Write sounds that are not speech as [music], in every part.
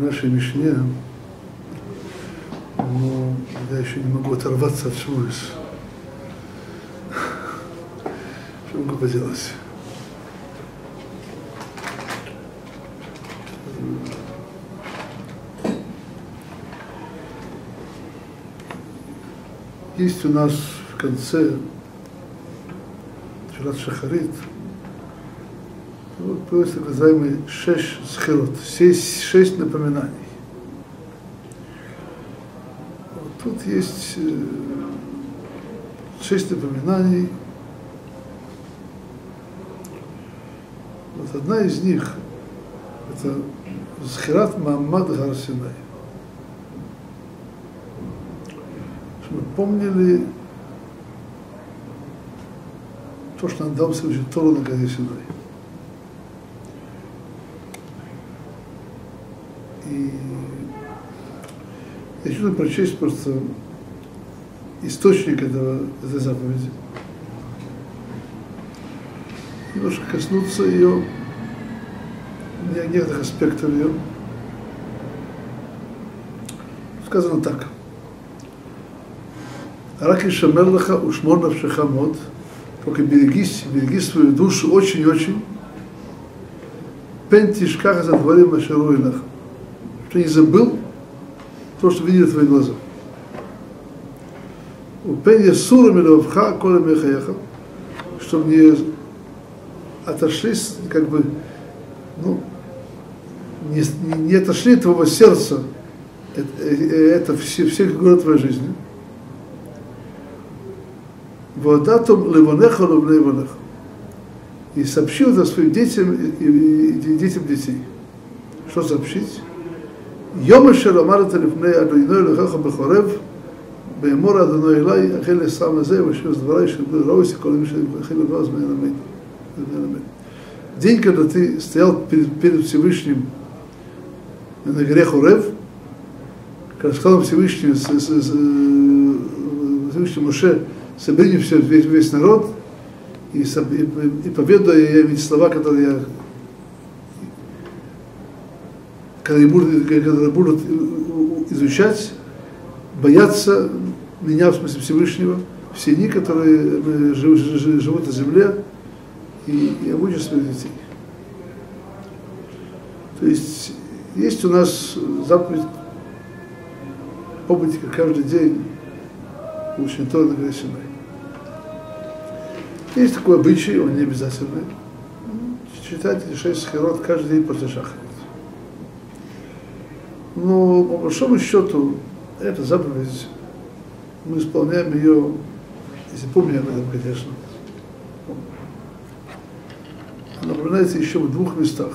нашей Мишне, но я еще не могу оторваться от Шмуис. Что могу поделать? Есть у нас в конце Шират Шахарит, вот появились так называемые шесть схерот, шесть, шесть напоминаний. Вот тут есть шесть напоминаний. Вот одна из них – это Схират Маммад Гарсинай. Мы помнили то, что нам дал Всевышний Тору на горе. Я хочу прочесть просто источник этого, этой заповеди. Немножко коснуться ее, некоторых аспектов ее. Сказано так. Раки Шамерлаха Ушмон Навшиха Мод, только берегись, береги свою душу очень-очень. Пен Тишкаха за дворим Машеруинах. Что не забыл то, что видели твои глаза. У Пен Ясура Миловха Коля Мехаеха, чтобы не отошлись, как бы, ну, не, не отошли от твоего сердца, это, это все, всех город твоей жизни. Водатум левонеха левне ивонеха. И сообщил это своим детям и, и, и детям детей. Что сообщить? יום אשר אמרת לפני אדוני אלוהיך בחורב, באמור אדוני אלי, אכן לסם הזה, ואשר דבריי שבלי ראוי סיכולים שהכי לבאז מנלמד. День, когда ты стоял перед, перед Всевышним на горе Хорев, когда сказал Всевышний, Всевышний Моше, собери все, весь, весь народ, и, и, и поведаю я ведь слова, которые я когда будут, изучать, бояться меня, в смысле Всевышнего, все они, которые живут, на земле, и, и обучат своих детей. То есть есть у нас заповедь побыть каждый день очень на горе. Есть такой обычай, он не обязательный. Читать шесть схерот каждый день после шахрит. Но по большому счету, эта заповедь, мы исполняем ее, если помним об этом, конечно. Она упоминается еще в двух местах.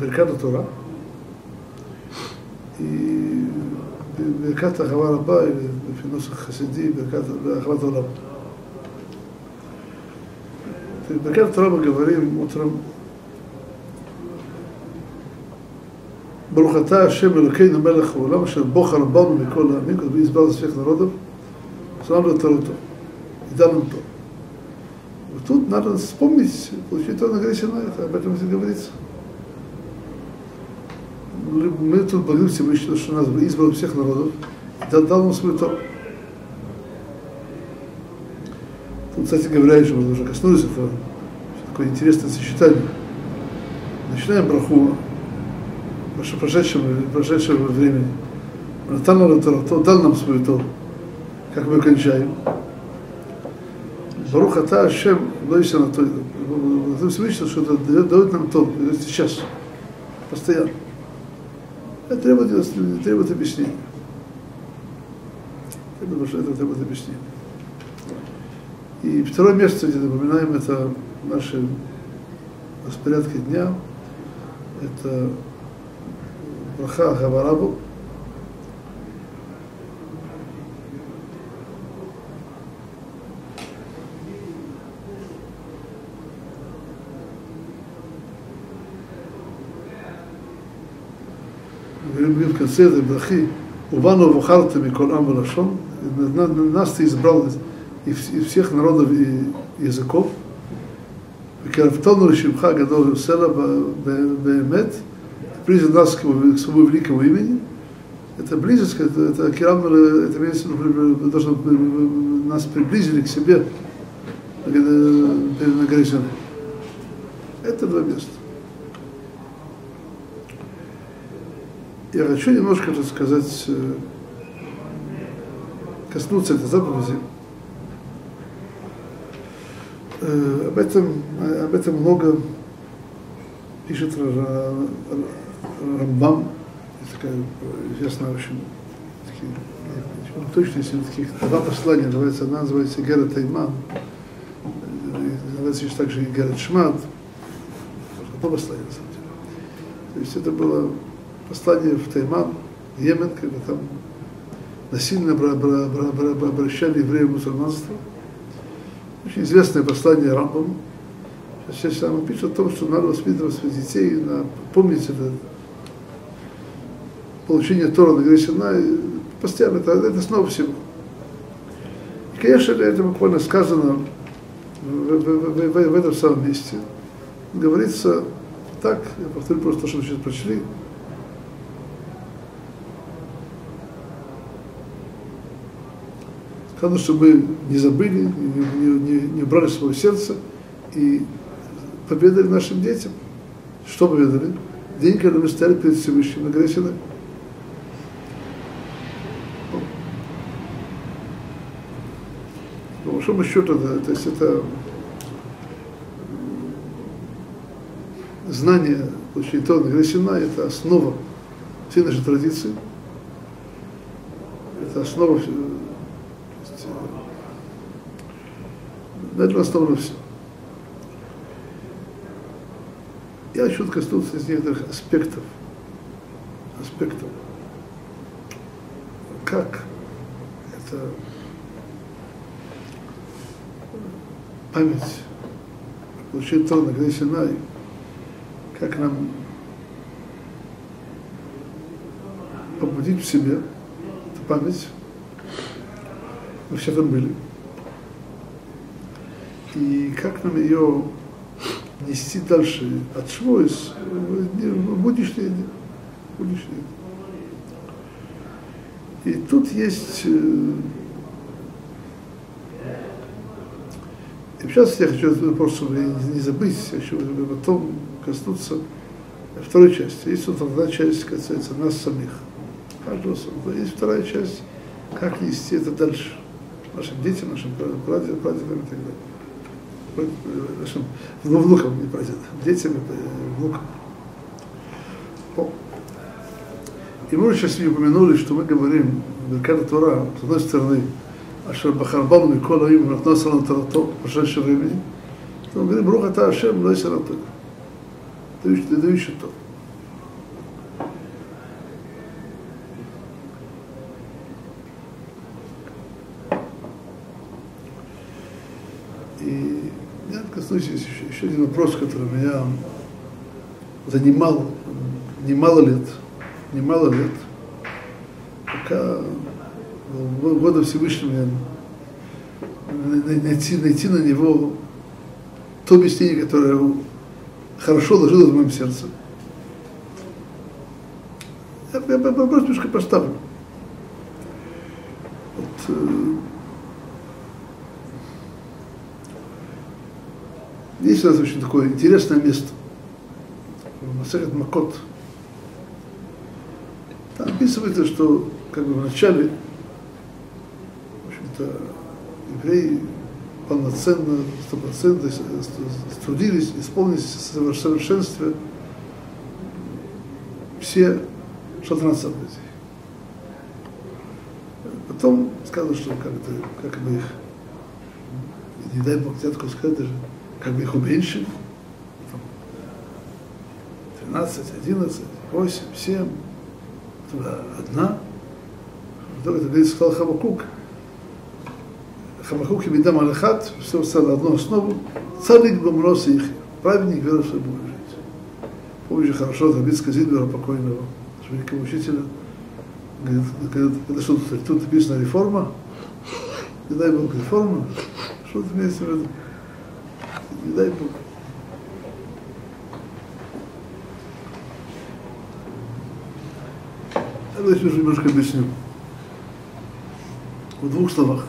Берката Тора и Берката Хавараба или Финусах Хасиди, Берката Хават в Беркат Тора мы говорим утром ברוכתה השם אלוקינו מלך העולם אשר בוחר בנו מכל העמים, כתוב יסבר לספיח народов, слава Торуту, и дан то. Вот тут надо вспомнить, получить то на горе Синай, об этом здесь говорится. Мы тут благодарим Всевышнего, что нас избрал всех народов, и дал нам свой Тору. Тут, кстати говоря, еще мы уже коснулись этого, такое интересное сочетание. Начинаем браху в прошедшем, прошедшем времени. Натан нам Тору, дал нам свою Тору. Как мы кончаем. Барух Ата Ашем Лойся на то. Всевышний, что это дает, нам Тору, сейчас, постоянно. Это требует, требует объяснения. Что это требует объяснения. И второе место, где напоминаем, это наши распорядки дня. Это Браха Хаварабу. говорим в конце этой брахи, Убану Вухарта Микол Ам Лашон, нас ты избрал из всех народов и языков, וקרבתנו לשמך הגדול וסלע באמת, приблизил нас к, своему великому имени, это близость, это, это Кирам, это имеется, должно, нас приблизили к себе на горе Синай. Это два места. Я хочу немножко рассказать, коснуться этой заповеди. Об этом, об этом много пишет Рамбам, такая известная очень, такие, точно, если таких два послания, называется, одна называется Гера Тайман, называется еще также Гера Шмат, два послания, на самом деле. То есть это было послание в Тайман, Йемен, когда там насильно обращали евреев в мусульманство. Очень известное послание Рамбаму, Сейчас там пишет о том, что надо воспитывать своих детей, на, помнить это получение Тора на Синай, постоянно, это, это снова всего. И, конечно, это буквально сказано в, в, в, в, этом самом месте. Говорится так, я повторю просто то, что мы сейчас прочли, Сказано, чтобы не забыли, не, не, не, не убрали свое сердце и поведали нашим детям. Что поведали? День, когда мы стояли перед Всевышним на горе. По большому счету, да, то есть это знание, получение Тора на горе Синай, это основа всей нашей традиции. Это основа, есть, на этом основано все. Я хочу коснуться из некоторых аспектов. Аспектов. Как это память получить то на Синай, как нам побудить в себе эту память. Мы все там были. И как нам ее нести дальше от Швойс в будущее дни. Будущее. И тут есть... Э, и сейчас я хочу этот вопрос не забыть, я хочу потом коснуться второй части. Есть вот одна часть, касается нас самих. Каждого самого. Есть вторая часть, как нести это дальше. Нашим детям, нашим прадедам, прадедам и так далее нашим внукам, не прадедам, детям и внукам. И мы сейчас не упомянули, что мы говорим в Беркат Тора, с одной стороны, Ашер Бахарбам Никола им Ратноса на Тарато, прошедшее времени, то мы говорим, Руха Та Ашем, Лойся Раток, дающий то. коснусь еще, еще один вопрос, который меня занимал немало лет, немало лет, пока года Всевышнего найти, найти на него то объяснение, которое хорошо ложилось в моем сердце. Я, я вопрос немножко поставлю. Вот, э, Есть у нас очень такое интересное место. Масахет Макот. Там описывается, что как бы в начале, в общем-то, евреи полноценно, стопроцентно трудились, исполнились в совершенстве все 16 заповедей. Потом сказано, что как, это, как бы их, не дай Бог дядку сказать даже, как бы их уменьшили. 13, 11, 8, 7, туда одна. Это говорит, сказал Хабакук. Хабакук и Бедам Алихат, все стало одну основу. Царик Бамрос их. Праведник верил, что будет жить. Помню хорошо Табицка Зильбера, покойного, великого учителя. Говорит, когда что тут, тут написано реформа, не дай Бог реформа, что тут имеется в виду? не дай Бог. Давайте уже немножко объясню. В двух словах.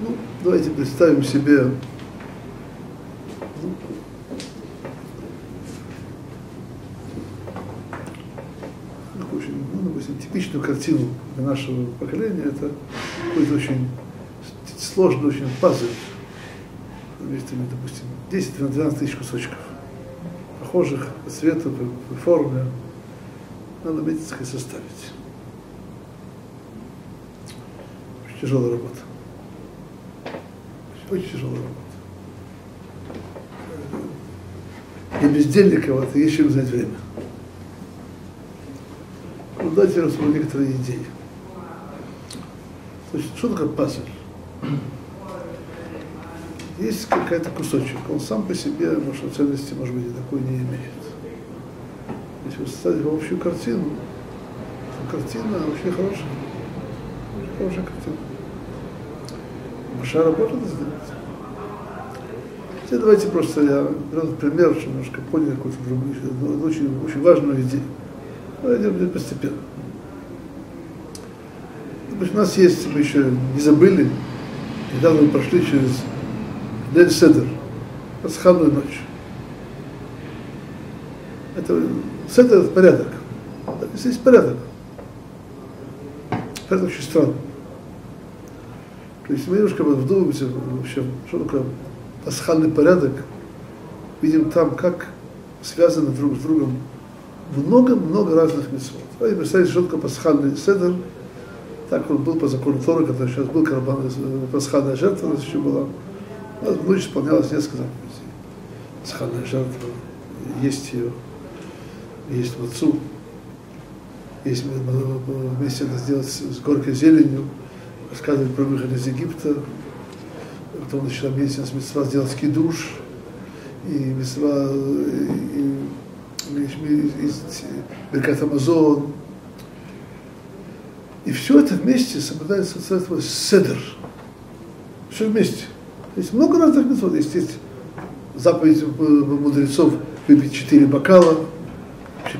Ну, давайте представим себе очень, ну, допустим, типичную картину для нашего поколения. Это какой-то очень сложный, очень пазл. Вместе, допустим, 10-12 тысяч кусочков, похожих по цвету, по, по форме. Надо уметь, сказать, составить. Тяжелая работа. Очень тяжелая работа. Для бездельника вот, есть чем занять время. Ну, дайте вам некоторые идеи. Есть, что такое пазл? Есть какой-то кусочек, он сам по себе, может, ценности, может быть, такой не имеет. Если вы составите общую картину, то картина очень хорошая. Хорошая картина. Большая работа это сделать. Теперь давайте просто я беру пример, чтобы немножко поняли какую-то другую, очень, очень важную идею. Пойдем постепенно. Допустим, у нас есть, мы еще не забыли, недавно мы прошли через Дель Седер, пасхальную ночь. Это Седер это порядок. Здесь порядок. Порядок очень странный. То есть мы немножко вдумываемся вообще, что такое пасхальный порядок, видим там, как связаны друг с другом много-много разных митцвот. Давайте представить, что такое пасхальный седер, так он был по закону Тора, который сейчас был карбан, пасхальная жертва, у нас еще была. У нас ночь исполнялось несколько заповедей. Пасхальная жертва, есть ее, есть мацу, есть вместе это сделать с горькой зеленью, рассказывать про выход из Египта, потом начала месяц с митцва сделать кидуш, и митцва, и, из Беркат Амазон. И все это вместе соблюдается свой седер. Все вместе. Есть много разных методов. Есть, есть заповедь мудрецов выпить четыре бокала,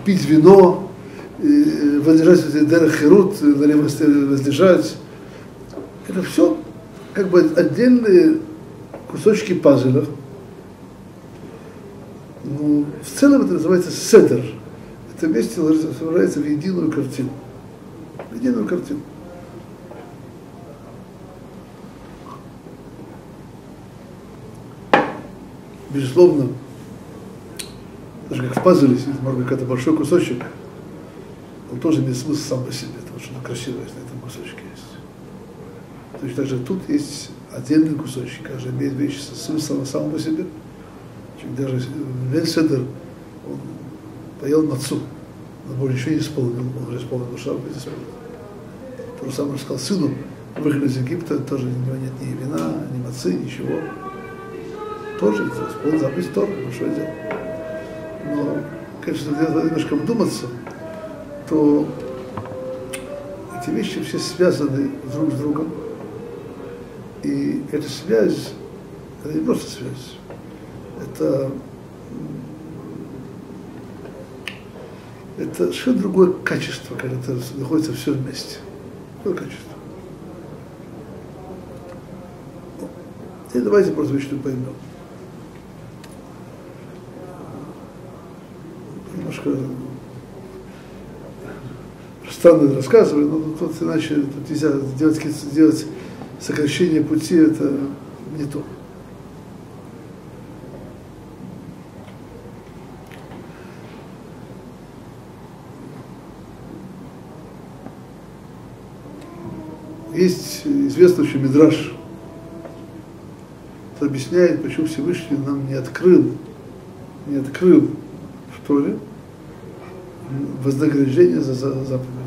пить вино, воздержать от херут, воздержать. Это все как бы отдельные кусочки пазлов. Ну, в целом это называется седер. Это вместе собирается в единую картину. В единую картину. Безусловно, даже как в пазле, может быть, какой-то большой кусочек, он тоже имеет смысл сам по себе, потому что оно красивое на этом кусочке. Точно так же тут есть отдельный кусочек, каждый имеет со смыслом сам по себе. Даже Вельседер, он поел мацу, но больше еще не исполнил, он уже исполнил душа, не исполнил. То же самое сказал сыну, выход из Египта, тоже у него нет ни вина, ни мацы, ничего. Тоже исполнил заповедь Тора, большое дело. Но, конечно, если немножко вдуматься, то эти вещи все связаны друг с другом. И эта связь, это не просто связь, это, это совершенно другое качество, когда это находится все вместе. Другое качество. И давайте просто вещи поймем. Немножко странно рассказываю, но тут иначе тут нельзя делать, делать сокращение пути, это не то. Есть известный еще Мидраш, это объясняет, почему Всевышний нам не открыл, не открыл в Торе вознаграждение за, за заповедь.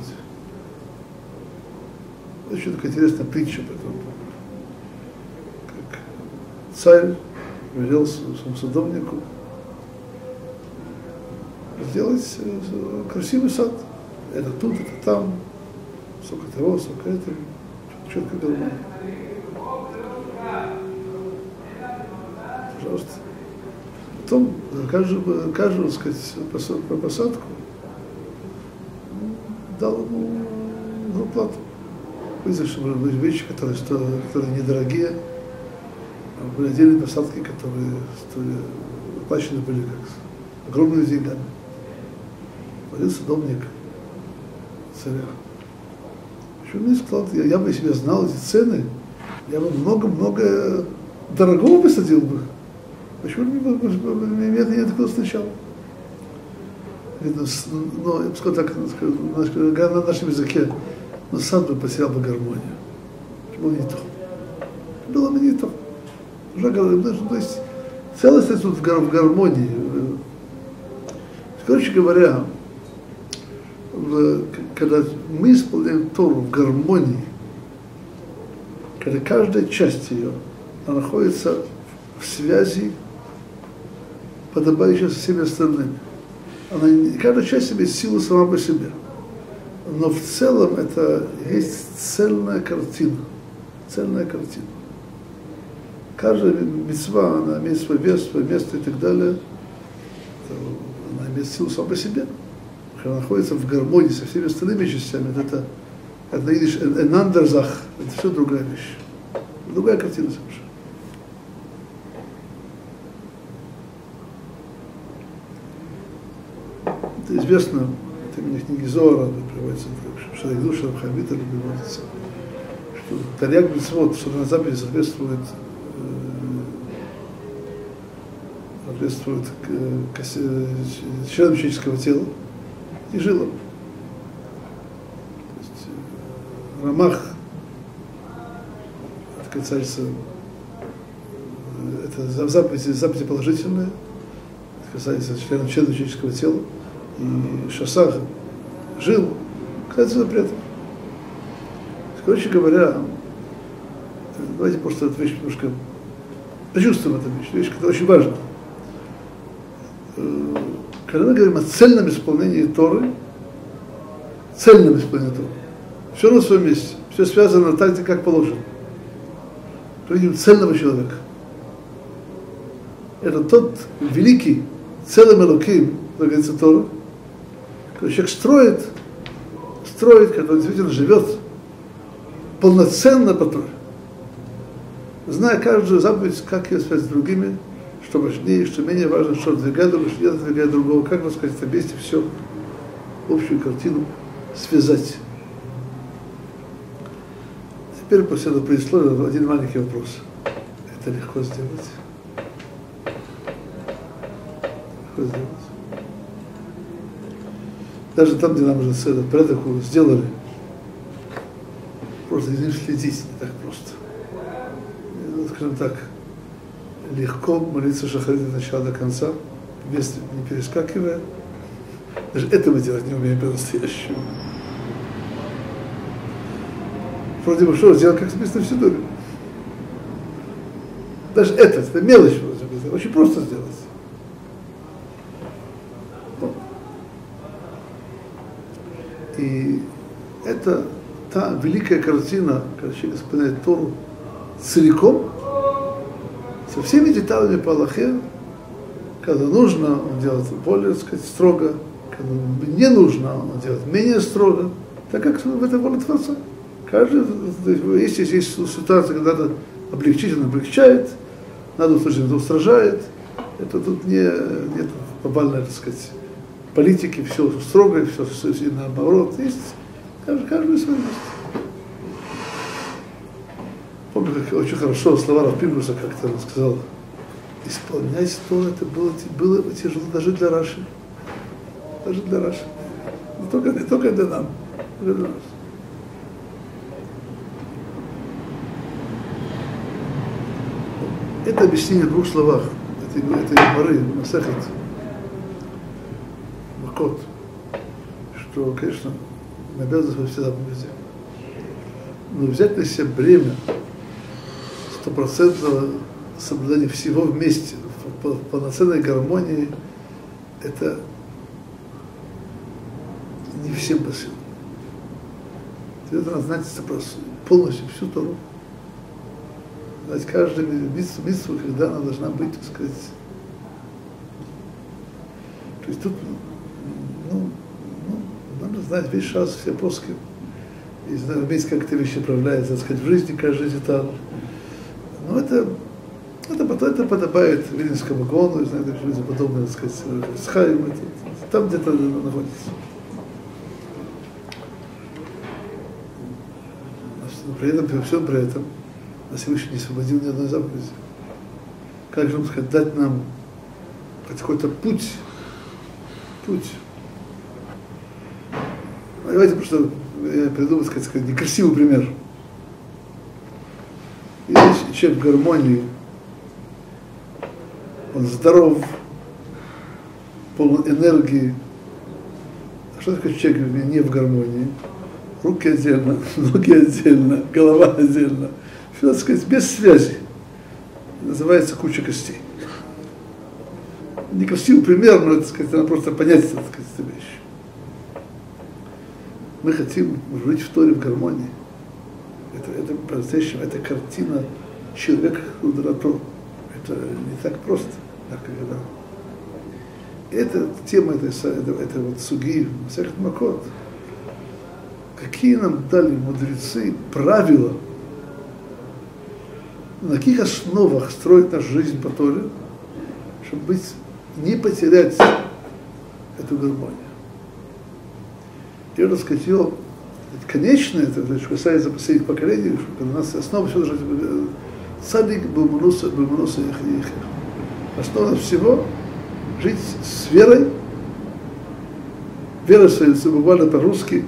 Еще такая интересная притча по этому поводу. Как царь велел своему садовнику сделать э, красивый сад. Это тут, это там, сколько того, сколько этого, четко голова. пожалуйста. Потом каждую, каждую сказать, посадку дал ему зарплату. Вызвавшему вещи, которые, которые недорогие, были отдельные посадки, которые стоили, оплачены были как огромными деньгами. Появился домник царя. Почему мне сказал, я, я бы, я знал эти цены, я бы много-много дорогого посадил бы. Почему это не такое сначала? Но, я бы сказал так, на нашем языке, но сам бы потерял бы гармонию. Было не то. Было бы не то. Уже говорю, то есть целостность тут в гармонии. Короче говоря, когда мы исполняем Тору в гармонии, когда каждая часть ее находится в связи, подобающей со всеми остальными. Она, каждая часть имеет силу сама по себе. Но в целом это есть цельная картина. Цельная картина. Каждая мецва, она имеет свой вес, свое место и так далее. Она имеет силу сама по себе когда находится в гармонии со всеми остальными частями, это, это идиш энандерзах, это все другая вещь. Другая картина совершенно. Известно, это именно в книге Зора приводится, Шарик Душа, Хамита приводится, что Тарьяк Бецвод, что на Западе соответствует соответствует к, к, членам человеческого тела, и жилом. То есть э, Рамах, это касается, э, это заповеди, заповеди положительные, это касается членов человеческого тела, и Шасах жил, касается запрета. Короче говоря, давайте просто эту немножко почувствуем эту вещь, вещь, которая очень важна. Э, когда мы говорим о цельном исполнении Торы, цельном исполнении Торы, все на своем месте, все связано так, как положено. Видим цельного человека. Это тот великий, целым как говорится Тора, когда человек строит, строит, когда он действительно живет полноценно зная каждую заповедь, как ее связать с другими, что важнее, что менее важно, что отодвигает другого, что не отодвигает другого, как рассказать вместе все, общую картину связать. Теперь после этого предисловия один маленький вопрос. Это легко сделать. Легко сделать. Даже там, где нам уже этот порядок сделали, просто не следить не так просто. Ну, скажем так, легко молиться шахарит от начала до конца, без, не перескакивая. Даже это мы делать не умеем по-настоящему. Вроде бы что, сделать как написано в Сидуре. Даже это, это мелочь вроде очень просто. И это та великая картина, когда человек исполняет Тору целиком, со всеми деталями по Аллахе, когда нужно, он делает более, так сказать, строго, когда не нужно, он делает менее строго, так как в этом воля Творца. Каждый, если есть ситуация, когда надо облегчить, он облегчает, надо услышать, он устражает. Это тут не, нет глобальной, так сказать, политики, все строго, все, все наоборот. Есть каждый, каждый свой место. Помню, как очень хорошо слова Рафпингуса как-то он сказал, исполнять то это было, было тяжело даже для Раши. Даже для Раши. Не только, не только для нам, для нас. Это объяснение в двух словах. Это, это Гмары, Масахет, Макот. Что, конечно, мы обязаны все заповеди. Но взять на себя бремя стопроцентного соблюдания всего вместе, в полноценной гармонии, это не всем по силам. Это надо знать полностью всю Тору. знать каждую митцву, когда она должна быть, так сказать. То есть тут, знать весь шанс, все плоские. И уметь, как эти вещи управляются, так сказать, в жизни каждый деталь. Но это, это, потом, это подобает Вильнинскому гону, и знаю, что подобное, так сказать, с Хаем, это, там где-то находится. Но при этом, при всем при этом, нас Всевышний не освободил ни одной заповеди. Как же он сказать, дать нам какой-то путь, путь. Давайте просто я придумал, так сказать, некрасивый пример. Если человек в гармонии, он здоров, полон энергии. А что такое человек не в гармонии? Руки отдельно, [laughs] ноги отдельно, голова отдельно. Все, так сказать, без связи. Называется куча костей. Некрасивый пример, но, так сказать, надо просто понять, так сказать, эту вещь. Мы хотим жить в Торе в гармонии. Это, это по-настоящему, это картина человека Худратор. Это не так просто, так когда. Это тема этой, это, это вот суги, всяких макот. Какие нам дали мудрецы правила, на каких основах строить нашу жизнь по Торе, чтобы быть, не потерять эту гармонию. Я рассказал, конечное, это, что касается последних поколений, у нас основа все должна быть цадик бумунуса бумунуса их Основа всего жить с верой, вера своя, буквально по-русски,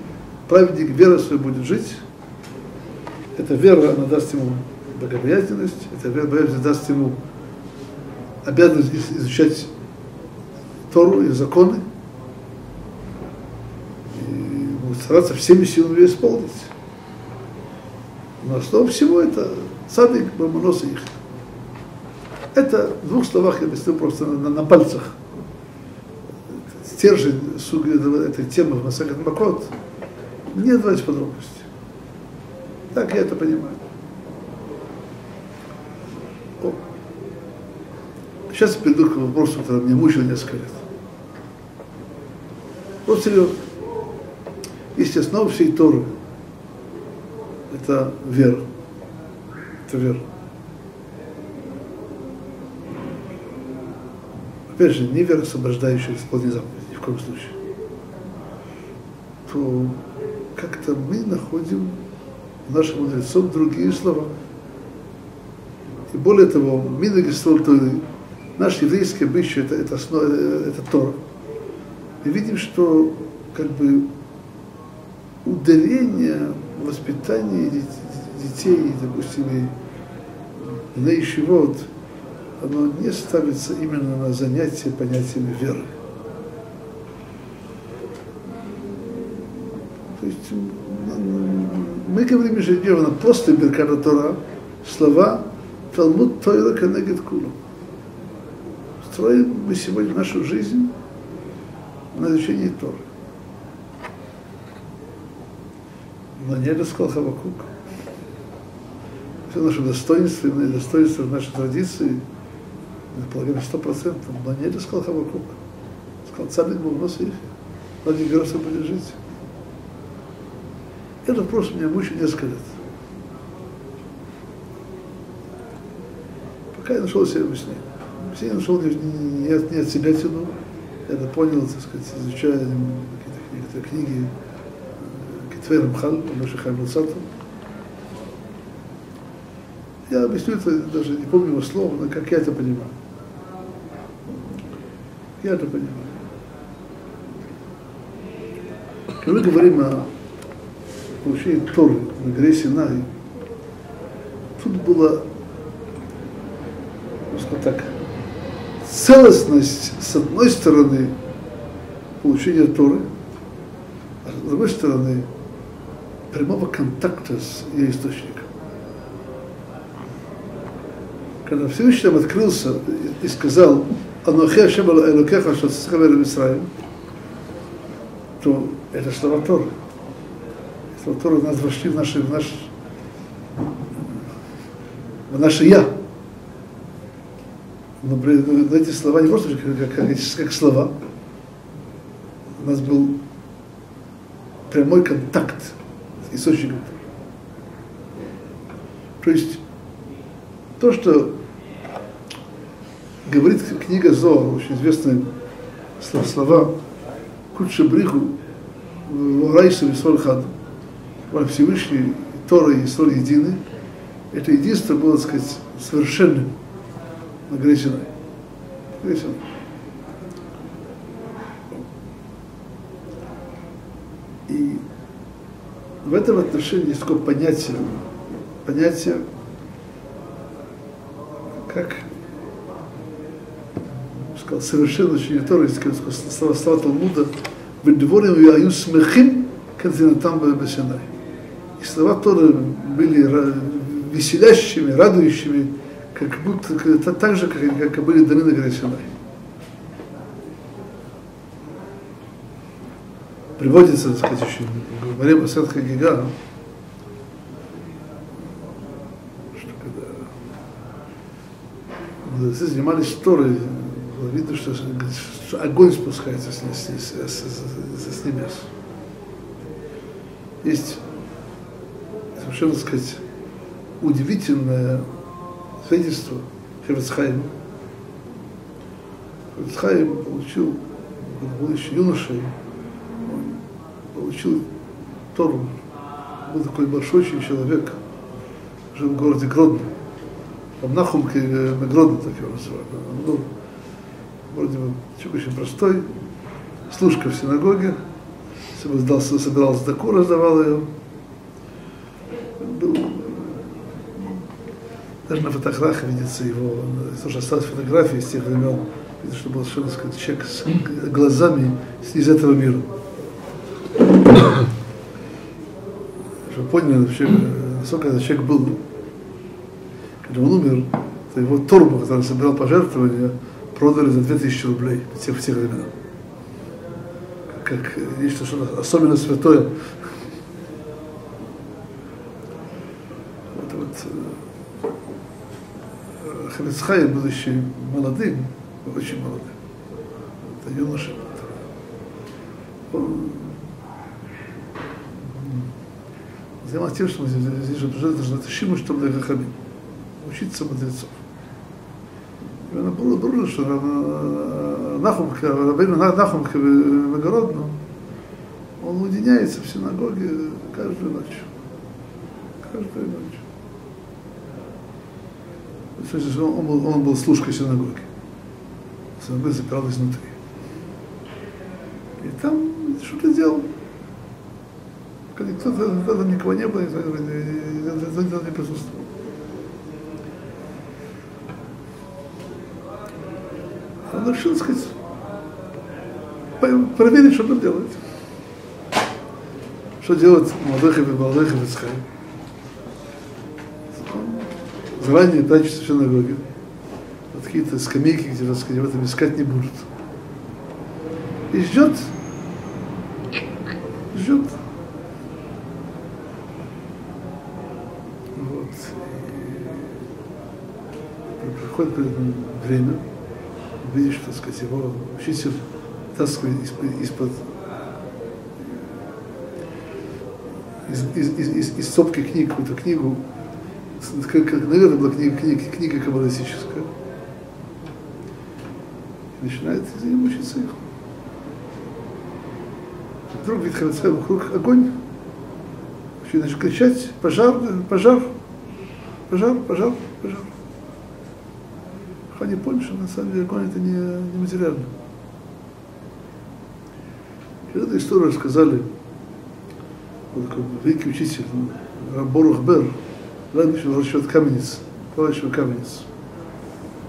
праведник вера своя будет жить, эта вера, она даст ему богобоязненность, эта вера даст ему обязанность изучать Тору и законы, стараться всеми силами ее исполнить. Но основа всего это садик бамоноса их. Это в двух словах я объясню просто на, на пальцах. Стержень этой темы в Масакат Макот. Не давайте подробности. Так я это понимаю. О. Сейчас перейду к вопросу, который меня мучил несколько лет. Вот серьезно. Основа всей Торы. Это вера. Это вера. Опять же, не вера, освобождающая исполнение заповедей, ни в коем случае. То как-то мы находим в наших мудрецов другие слова. И более того, Минагистол Торы, наш еврейский обычай, это, это, основа, это Тора. Мы видим, что как бы ударение в воспитании детей, допустим, на вот, оно не ставится именно на занятие понятиями веры. То есть мы говорим ежедневно после Беркана Тора слова Талмуд Тойра Канегет Кулу. Строим мы сегодня нашу жизнь на изучении Торы. Но не рассказал Хавакук. Все наше достоинство, именно достоинство нашей традиции, полагаем, сто процентов, но не рассказал Хавакук. Сказал, царь был в их, ради гроса будет жить. Этот вопрос меня мучил несколько лет. Пока я нашел себе объяснение. Объяснение нашел не, не, не от себя тянул. Я это понял, так сказать, изучая какие-то книги, Цвей Рамхал, Моше Хайм Луцату. Я объясню это, даже не помню его слова, но как я это понимаю. Я это понимаю. Когда мы говорим о получении Торы на горе Синай, тут была, скажем так, целостность с одной стороны получения Торы, а с другой стороны прямого контакта с ее источником. Когда Всевышний нам открылся и сказал, Анухи Ашем Элокеха, что Сахавер Израиль, то это слова Торы. Слова Торы нас вошли в, наши, в наш в наше «я». Но, но эти слова не просто как, как, как слова. У нас был прямой контакт источником. То есть то, что говорит книга Зоар, очень известные слова Куча Бриху, Райса Висоль Хад, Всевышний, Тора и Соль едины, это единство было, так сказать, совершенным на горе. В этом отношении есть такое понятие, понятие, как сказал, совершенно учение Торы, слова, слова Талмуда, «Бедворим вяю смехим, кадзинатам бесенай». И слова Торы были веселящими, радующими, как будто так же, как, как были даны на горе Синай. Приводится, так сказать, еще, говорим о Садха Гига, что когда мудрецы занимались Торой, было видно, что, что огонь спускается с, с, с, с, с небес. Есть совершенно, так сказать, удивительное свидетельство Хевецхайма. Хевецхайм получил, был еще юношей, получил Тору. Был такой большой очень человек, жил в городе Гродно. Там Нахум Гродно, так его называют. Он был вроде бы человек очень простой, служка в синагоге, собирался, собирался таку, раздавал ее. Был даже на фотографиях видится его, тоже осталась фотографии из тех времен, видно, что был совершенно сказать, человек с глазами из этого мира. [coughs] Чтобы поняли вообще, насколько этот человек был. Когда он умер, то его торбу, который собирал пожертвования, продали за 2000 рублей в тех, в тех временах. Как, нечто что особенно святое. Вот, вот Хавицхай, будучи молодым, очень молодым, это юноша, он занимался тем, что здесь же должны это шиму, чтобы хахамим, учиться мудрецов. И он был обнаружил, что Нахумка, Рабейну Нахумка в Огородном, он уединяется в синагоге каждую ночь. Каждую ночь. То есть он был, он был служкой синагоги. Синагога запиралась изнутри. И там что-то делал. Кто-то, там никого не было, никто не присутствовал. Он решил, сказать, проверить, что он делает. Что делать молодых и молодых и заранее прячется в синагоге, вот какие-то скамейки, где, так сказать, в этом искать не будут. И ждет, ждет. Приходит время, видишь, так сказать, его учитель таскивает из-под из, из, из, из, из сопки книг какую-то книгу как, как, наверное, была книга, книга, книга каббалистическая. И начинает из нее учиться их. Вдруг видит вокруг огонь. Начал кричать, пожар, пожар, пожар, пожар, пожар. Они поняли, что на самом деле огонь это не, не материально. И эту историю рассказали вот такой великий учитель Борух Бер, Ладно, еще расчет Каменец, товарищ Каменец.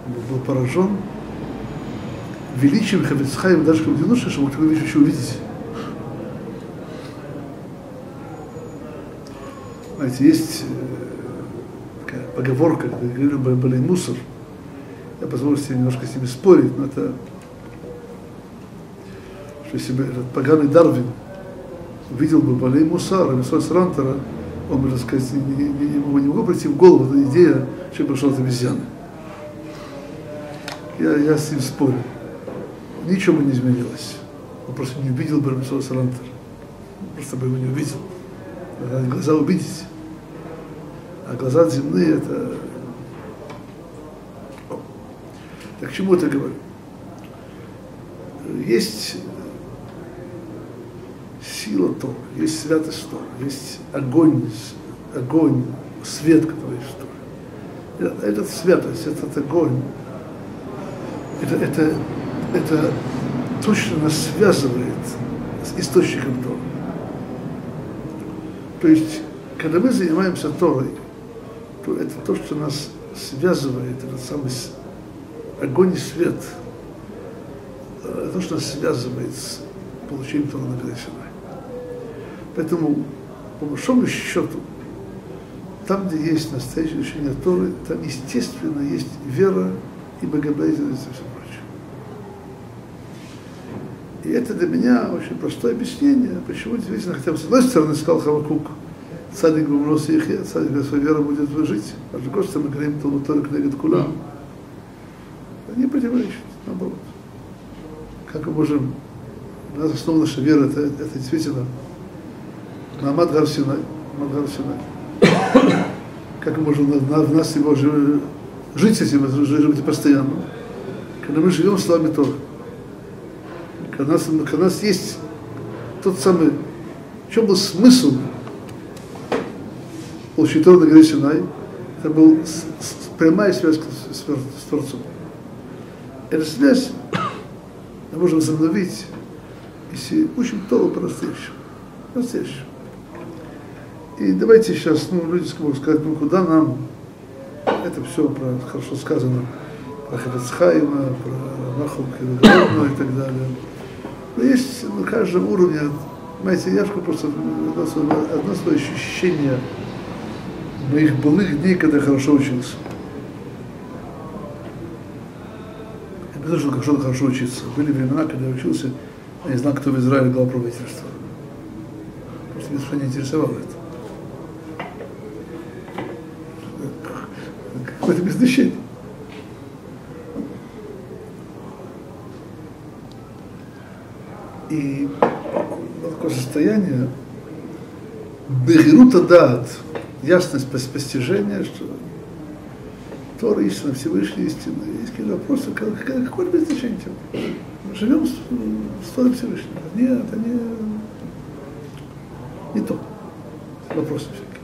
Он был поражен величием Хавицхайма, даже как юноша, что мог такую вещь еще увидеть. Знаете, есть э, поговорка, когда говорили Балей Мусор. Я позволю себе немножко с ними спорить, но это что если бы этот поганый Дарвин увидел бы Балей Мусар, Рамисоль Срантера, он, можно сказать, не, не, не, не могу прийти в голову эта идея, что пришел от обезьяны. Я, я с ним спорю. Ничего бы не изменилось. Он просто не увидел бы Рамисова Салантер. Просто бы его не увидел. Надо глаза увидеть. А глаза земные это... Так к чему это говорю? Есть сила Тора, есть святость Тора, есть огонь, огонь, свет, который есть в Торе. Этот святость, этот огонь, это, это, это то, что нас связывает с источником Тора. То есть, когда мы занимаемся Торой, то это то, что нас связывает, этот самый огонь и свет, это то, что нас связывает с получением Тора на. Поэтому, по большому счету, там, где есть настоящее учение Торы, там, естественно, есть вера и богобоязненность и все прочее. И это для меня очень простое объяснение, почему действительно, хотя бы с одной стороны сказал Хавакук, цадик умрос Ихе, цадик своя вера будет выжить, а с другой стороны, мы говорим Талмуд Тора книгат Кулам. Они противоречат, наоборот. Как мы можем, у нас основа наша вера, это, это действительно Мамад Гарсинай, Мамад Гарсинай. Как мы можем в нас его жить с этим, жить постоянно, когда мы живем словами Тора. Когда у нас, когда у нас есть тот самый, в чем был смысл получить Тора на горе Синай, это был прямая связь с, с, Творцом. Эту связь мы можем возобновить, если учим Тору по-настоящему. По-настоящему. И давайте сейчас, ну, люди могут сказать, ну, куда нам, это все про, хорошо сказано, про Хабацхайма, про Нахук и так далее. Но есть на каждом уровне, знаете, я просто одно свое, одно свое ощущение моих былых дней, когда я хорошо учился. Я не знаю, что хорошо, хорошо учиться. Были времена, когда я учился, я не знал, кто в Израиле глава правительства. Просто меня не интересовало это. какое-то беззащитное. И такое состояние Бехирута дат, ясность постижения, что Тора истина, Всевышний истина. Есть какие-то вопросы, какое беззащитие? Мы живем с, с Всевышнего. Нет, это не, не то. Вопросы всякие.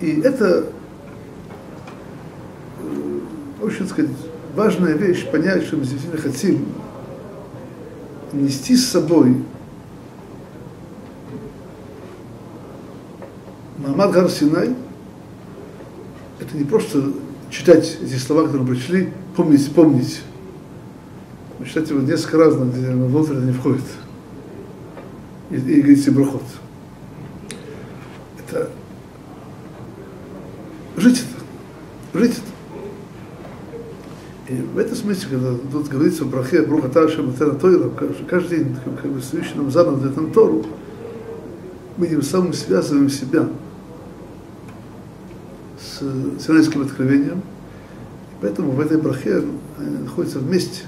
И это э, очень, сказать, важная вещь, понять, что мы действительно хотим нести с собой Мамад Гар Синай, это не просто читать эти слова, которые мы прочли, помнить, помнить. Мы читать его несколько раз, где внутрь не входит. И, и говорить брахот. Это жить это, жить это. И в этом смысле, когда тут говорится о брахе, бруха Таша, Тойра, каждый день, как, как бы нам заново дает нам Тору, мы тем самым связываем себя с откровением. И поэтому в этой брахе они находятся вместе.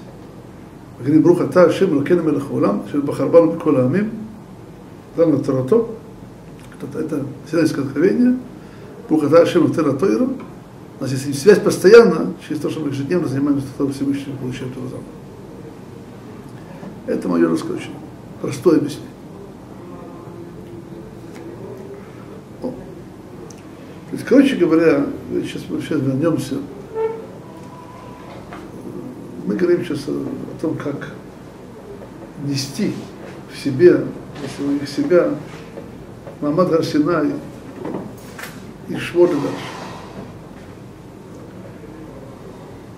говорим бруха Та Шем Лакена Мелах Улам, Шем Бахарбану Бекола Амим, Рана Тарато, это Синайское откровение – Бухата Ашем Тера Тойра, у нас есть связь постоянно, через то, что мы ежедневно занимаемся Тором Всевышним, получаем заново. Это мое раскручение. Простое объяснение. О. То есть, короче говоря, сейчас мы сейчас вернемся. Мы говорим сейчас о, том, как нести в себе, в себя Мамад Гарсинай, и Швода дальше.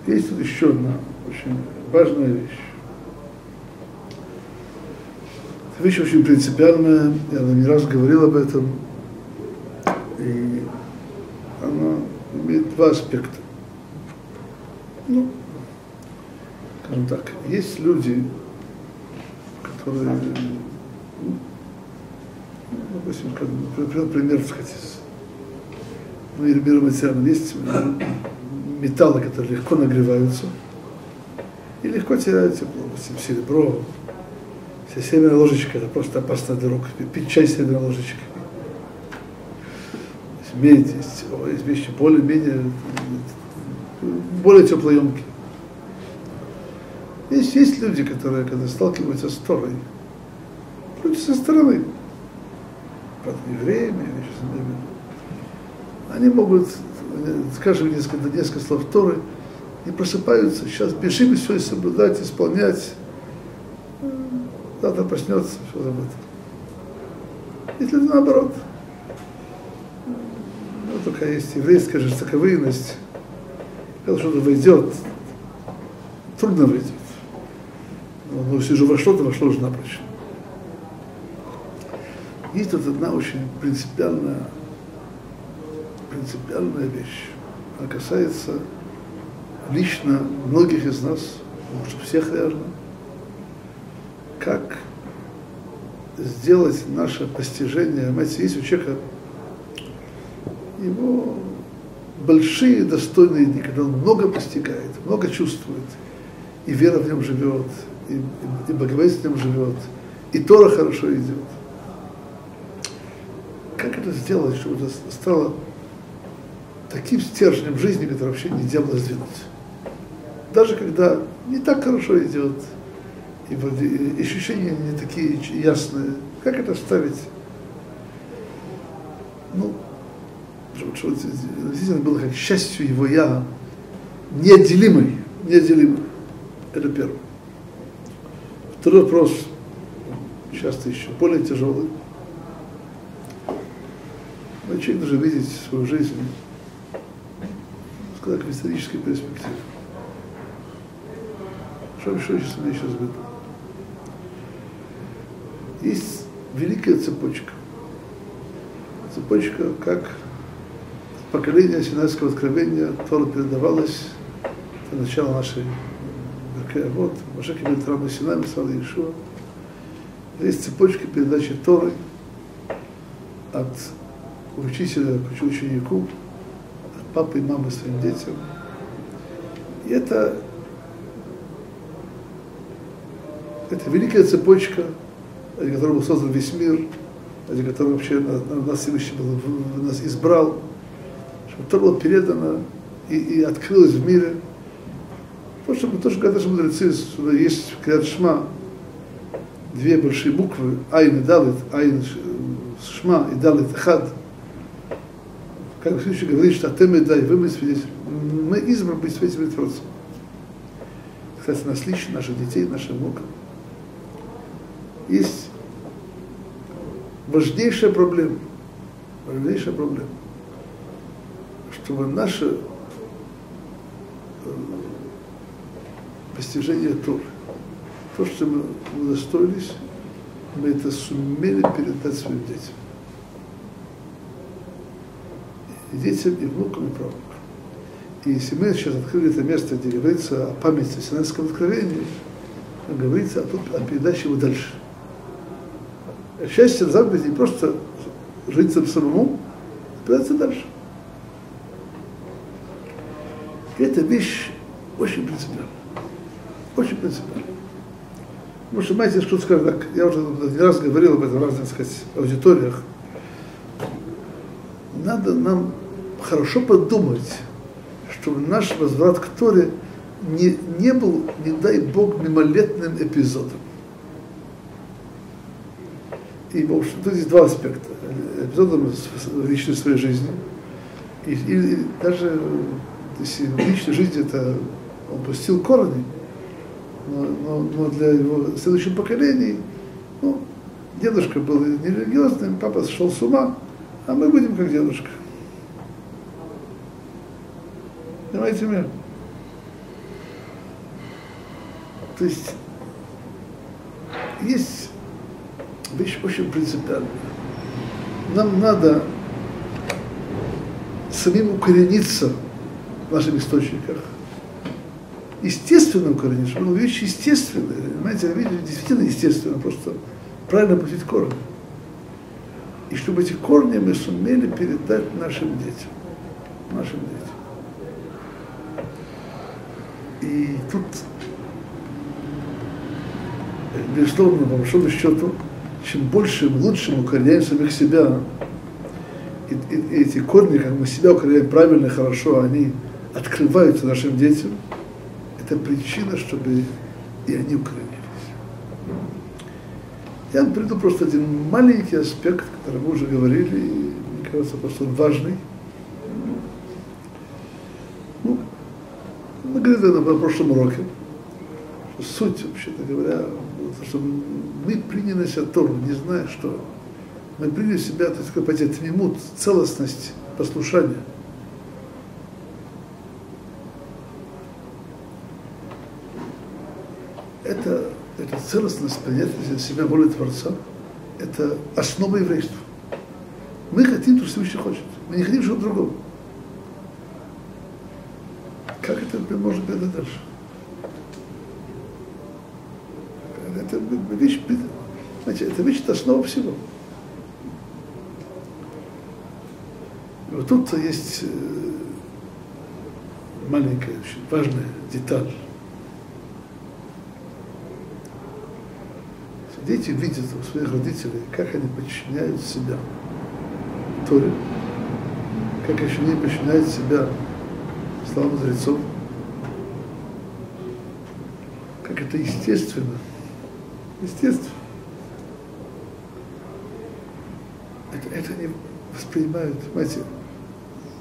Есть тут еще одна очень важная вещь. Эта вещь очень принципиальная, я не раз говорил об этом, и два аспекта. Ну, скажем так, есть люди, которые ну, допустим, как, например, пример, сказать, ну, или мироматериально есть металлы, которые легко нагреваются и легко теряют тепло, допустим, серебро, северная ложечка, это просто опасная дорога, пить чай северной ложечкой. Медь есть вещи более-менее, более теплоемкие. Есть, есть люди, которые, когда сталкиваются с Торой, люди со стороны, правда, евреями, они могут, скажем несколько, несколько слов Торы, и просыпаются, сейчас бежим все соблюдать, исполнять, завтра проснется, все забыто. Если наоборот, ну, только есть еврейская жестоковыйность, когда что-то войдет, трудно войдет. Но если же вошло, то вошло уже напрочь. Есть тут одна очень принципиальная, принципиальная вещь. Она касается лично многих из нас, может всех, наверное, как сделать наше постижение, понимаете, есть у человека его большие достойные дни, когда он много постигает, много чувствует, и вера в нем живет, и, и, и благовестие в нем живет, и Тора хорошо идет. Как это сделать, чтобы это стало таким стержнем жизни, который вообще нельзя было сдвинуть? Даже когда не так хорошо идет, и ощущения не такие ясные, как это ставить? Ну, чтобы действительно было как счастью его я неотделимый, неотделимый. Это первое. Второй вопрос, часто еще более тяжелый. Но человек должен видеть свою жизнь, сказать, в исторической перспективе. Что еще мне сейчас будет? Есть великая цепочка. Цепочка, как поколение Синайского откровения Тора передавалось до начала нашей вот, Маша Кибель Трама Синай, Мисала Иешуа. Есть цепочка передачи Торы от учителя к ученику, от папы и мамы своим детям. И это, это великая цепочка, ради которой был создан весь мир, ради которой вообще нас Всевышний был, нас избрал, чтобы Тора была передана и, и открылась в мире – то, что, то, что наши мудрецы, есть в Шма две большие буквы, Айн и Далит, Айн Шма и Далит Хад. Как в случае говорит, что Атем и Дай, вы быть свидетелем. Мы избраны быть свидетелями Творца. Кстати, нас лично, наших детей, наших внуков. Есть важнейшая проблема, важнейшая проблема, чтобы наше постижение Торы. То, что мы удостоились, мы это сумели передать своим детям. И детям, и внукам, и правнукам. И если мы сейчас открыли это место, где говорится о памяти о Синайском откровении, говорится о, о передаче его дальше. Счастье заповедь не просто жить самому, а передаться дальше. Эта вещь очень принципиальна. Очень принципиально. Потому что, знаете, что скажем так, я уже не раз говорил об этом в разных, так сказать, аудиториях. Надо нам хорошо подумать, чтобы наш возврат к Торе не, не был, не дай Бог, мимолетным эпизодом. И в общем, тут есть два аспекта. Эпизодом личной своей жизни. И, и даже если в личной жизни это он пустил корни, но, но, но для его следующих поколений, ну, дедушка был нерелигиозным, папа сошел с ума, а мы будем как дедушка. Понимаете меня? То есть есть вещь очень принципиальная. Нам надо самим укорениться в наших источниках, естественным чтобы было вещь естественная, понимаете, вещь действительно естественная, просто правильно пустить корни. и чтобы эти корни мы сумели передать нашим детям. Нашим детям. И тут, безусловно, по большому счету, чем больше мы лучше мы укореняем самих себя, и, и, и эти корни, как мы себя укореняем правильно, хорошо, они открываются нашим детям, это причина, чтобы и они укоренились. Я вам приведу просто один маленький аспект, о котором мы уже говорили, и мне кажется, просто он важный. Ну, мы говорили на прошлом уроке. Что суть, вообще-то говоря, то, что мы приняли на себя Тору, не зная, что мы приняли себя, так сказать, целостность, послушания. Это, это целостность понятия себя воли Творца, это основа еврейства. Мы хотим то, что Всевышний хочет. Мы не хотим чего-то другого. Как это может быть дальше? Это вещь, знаете, это вещь, это основа всего. И вот тут есть маленькая, очень важная деталь. Дети видят у своих родителей, как они подчиняют себя Торе, как они подчиняют себя словам мудрецов, как это естественно, естественно. Это, это не воспринимают, понимаете,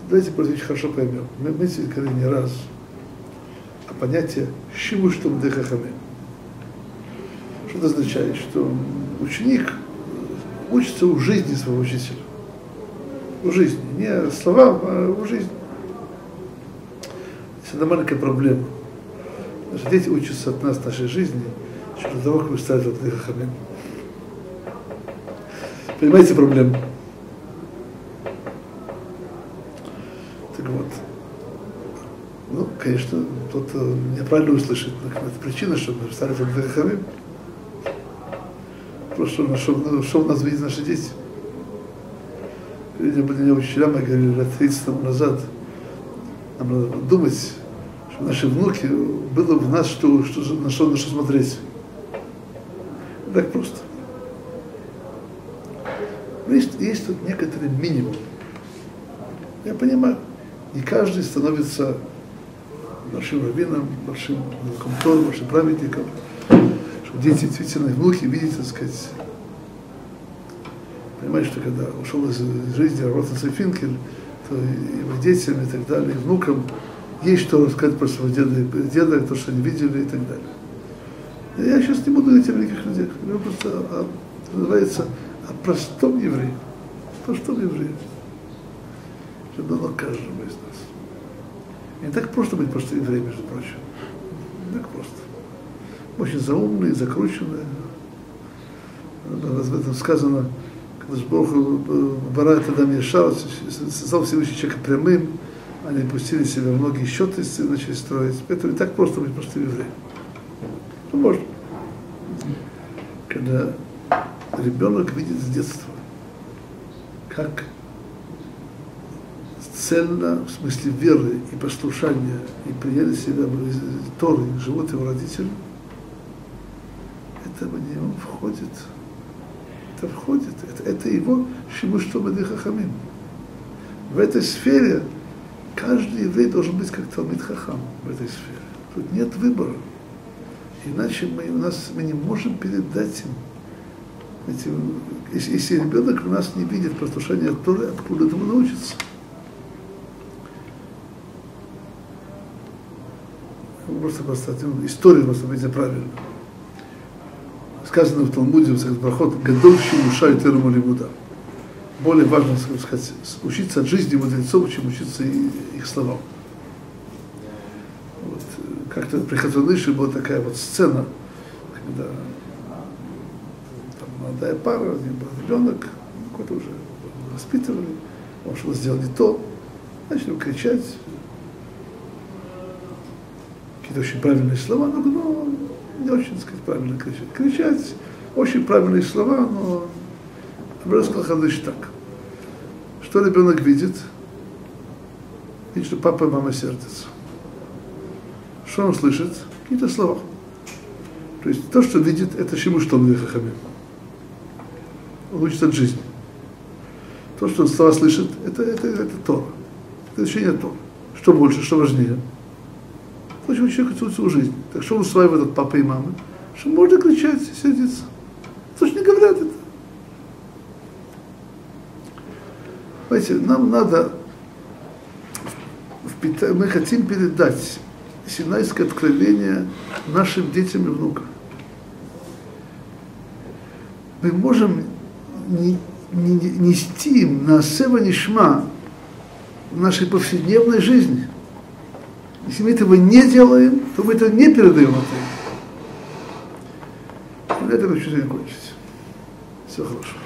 давайте просто очень хорошо поймем. Мы, мы когда не раз о понятие «щиму что дехахаме». Что это означает? Что ученик учится у жизни своего учителя. У жизни. Не словам, а у жизни. Это маленькая проблема. Наши дети учатся от нас, нашей жизни, еще до того, как вы стали от Хахамим. Понимаете проблему? Так вот. Ну, конечно, кто-то неправильно услышит, но это причина, чтобы мы стали от Хахамим. На что, что у нас видят наши дети. Люди были учителям, мы говорили лет 30 тому назад, нам надо думать, что наши внуки, было в нас что, что, на, что, на что смотреть. Так просто. Есть, есть тут некоторый минимум. Я понимаю, не каждый становится большим раввином, большим комтором, большим праведником чтобы дети действительно, внуки видеть, так сказать, понимаешь, что когда ушел из жизни Ротенса Финкель, то его детям и так далее, и внукам есть что рассказать про своего деда, деда, то, что они видели и так далее. Я сейчас не буду говорить о великих людях, я просто о, называется о простом еврее, простом еврее, что дано каждому из нас. Не так просто быть просто евреем, между прочим. Не так просто очень заумные, закрученные. В этом сказано, когда Бог барает Адам Яшар, создал Всевышний человека прямым, они пустили себя многие счеты, начали строить. Поэтому не так просто быть простым евреем. Ну, можно. Когда ребенок видит с детства, как цельно, в смысле веры и послушания, и принятия себя Торы живут его родители – в него входит. Это входит. Это, это его шимушту хахамим. В этой сфере каждый еврей должен быть как Талмит Хахам в этой сфере. Тут нет выбора. Иначе мы, у нас, мы не можем передать им эти, если, если ребенок у нас не видит послушания Торы, откуда этому научится? Просто просто историю просто видите правильно сказано в Талмуде, в Брахот, Гадоль Шимуша и Терму Лимуда. Более важно, сказать, учиться от жизни мудрецов, чем учиться их словам. Вот. Как-то при Хазаныше была такая вот сцена, когда там, молодая пара, у них был ребенок, какой-то уже воспитывали, он что-то сделал не то, начали кричать, какие-то очень правильные слова, но, но не очень, так сказать, правильно кричать. Кричать очень правильные слова, но Брат сказал Хадыш так. Что ребенок видит? Видит, что папа и мама сердятся. Что он слышит? Какие-то слова. То есть то, что видит, это чему что он хахамим. Он учит от жизни. То, что он слова слышит, это, это, это то. Это ощущение то. Что больше, что важнее. То, что человек учит всю жизнь. Так что он усваивает от папы и мамы? Что можно кричать и сердиться. Что не говорят это. Знаете, нам надо, мы хотим передать Синайское откровение нашим детям и внукам. Мы можем не, нести им на Сева Нишма в нашей повседневной жизни. Если мы этого не делаем, то мы это не передаем это. На этом я хочу закончить. Всего хорошего.